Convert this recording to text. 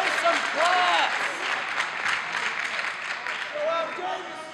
Show some class. Go out, Davis.